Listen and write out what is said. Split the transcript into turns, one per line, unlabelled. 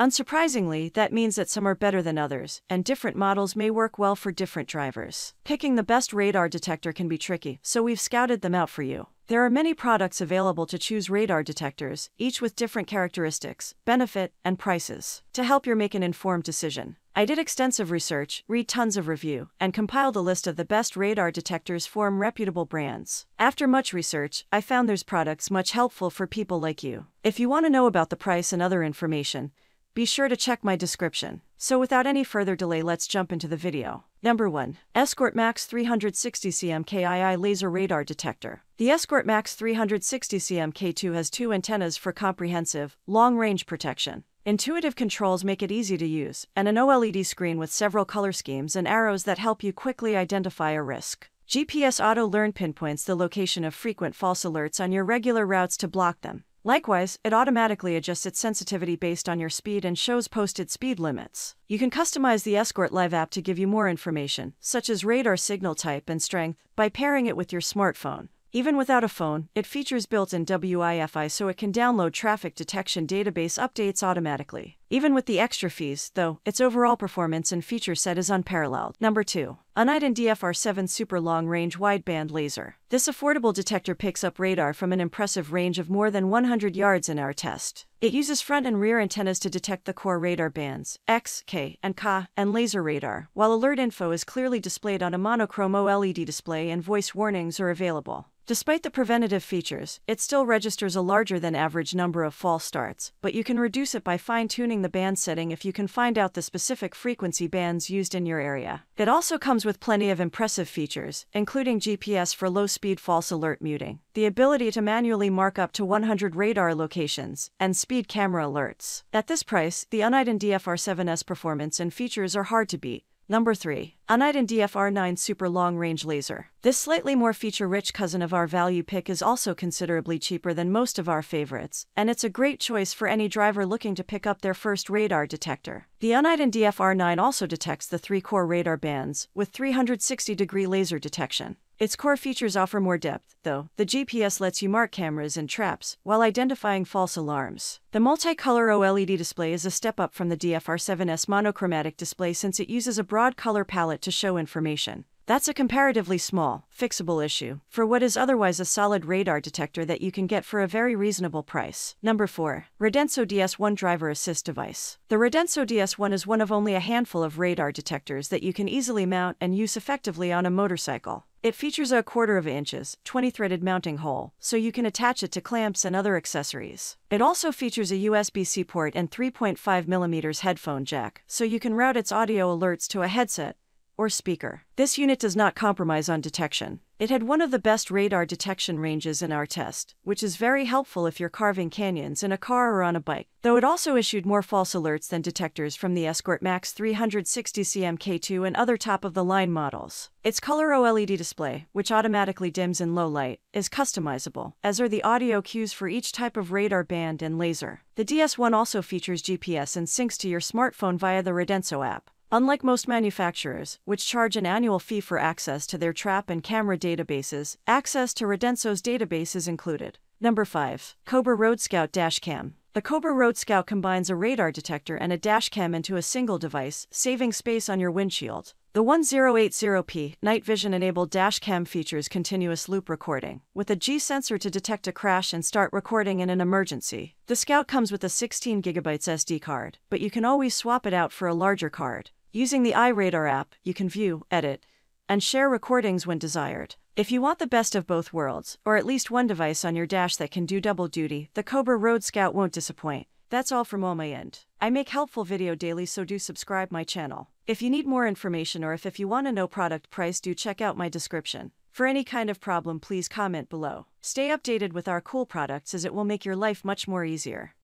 Unsurprisingly, that means that some are better than others, and different models may work well for different drivers. Picking the best radar detector can be tricky, so we've scouted them out for you. There are many products available to choose radar detectors, each with different characteristics, benefit, and prices, to help you make an informed decision. I did extensive research, read tons of review, and compiled a list of the best radar detectors from reputable brands. After much research, I found there's products much helpful for people like you. If you want to know about the price and other information, be sure to check my description. So without any further delay let's jump into the video. Number 1. Escort Max 360c MKII Laser Radar Detector. The Escort Max 360c MK2 has two antennas for comprehensive, long-range protection. Intuitive controls make it easy to use, and an OLED screen with several color schemes and arrows that help you quickly identify a risk. GPS Auto Learn pinpoints the location of frequent false alerts on your regular routes to block them. Likewise, it automatically adjusts its sensitivity based on your speed and shows posted speed limits. You can customize the Escort Live app to give you more information, such as radar signal type and strength, by pairing it with your smartphone. Even without a phone, it features built-in Wi-Fi so it can download traffic detection database updates automatically. Even with the extra fees, though, its overall performance and feature set is unparalleled. Number 2. Uniden DFR7 Super Long Range Wideband Laser. This affordable detector picks up radar from an impressive range of more than 100 yards in our test. It uses front and rear antennas to detect the core radar bands, X, K, and Ka, and laser radar, while alert info is clearly displayed on a monochrome OLED display and voice warnings are available. Despite the preventative features, it still registers a larger than average number of false starts, but you can reduce it by fine-tuning the band setting if you can find out the specific frequency bands used in your area. It also comes with plenty of impressive features, including GPS for low-speed false alert muting, the ability to manually mark up to 100 radar locations, and speed camera alerts. At this price, the Uniden DFR7S performance and features are hard to beat. Number 3. Uniden DFR9 Super Long Range Laser. This slightly more feature-rich cousin of our value pick is also considerably cheaper than most of our favorites, and it's a great choice for any driver looking to pick up their first radar detector. The Uniden DFR9 also detects the three core radar bands, with 360-degree laser detection. Its core features offer more depth, though. The GPS lets you mark cameras and traps while identifying false alarms. The multicolor OLED display is a step up from the DFR7S monochromatic display since it uses a broad color palette to show information. That's a comparatively small, fixable issue for what is otherwise a solid radar detector that you can get for a very reasonable price. Number 4. Radenso DS1 Driver Assist Device. The Radenso DS1 is one of only a handful of radar detectors that you can easily mount and use effectively on a motorcycle. It features a quarter of inches, 20 threaded mounting hole, so you can attach it to clamps and other accessories. It also features a USB-C port and 3.5mm headphone jack, so you can route its audio alerts to a headset or speaker. This unit does not compromise on detection. It had one of the best radar detection ranges in our test, which is very helpful if you're carving canyons in a car or on a bike, though it also issued more false alerts than detectors from the Escort Max 360c MK2 and other top-of-the-line models. Its color OLED display, which automatically dims in low light, is customizable, as are the audio cues for each type of radar band and laser. The DS1 also features GPS and syncs to your smartphone via the Radenso app. Unlike most manufacturers, which charge an annual fee for access to their trap and camera databases, access to Radenso's database is included. Number 5. Cobra Road Scout Dashcam. The Cobra Road Scout combines a radar detector and a dashcam into a single device, saving space on your windshield. The 1080p night vision enabled dashcam features continuous loop recording, with a G sensor to detect a crash and start recording in an emergency. The Scout comes with a 16GB SD card, but you can always swap it out for a larger card. Using the iRadar app, you can view, edit, and share recordings when desired. If you want the best of both worlds, or at least one device on your dash that can do double duty, the Cobra Road Scout won't disappoint. That's all from all my end. I make helpful video daily so do subscribe my channel. If you need more information or if, if you want to know product price do check out my description. For any kind of problem please comment below. Stay updated with our cool products as it will make your life much more easier.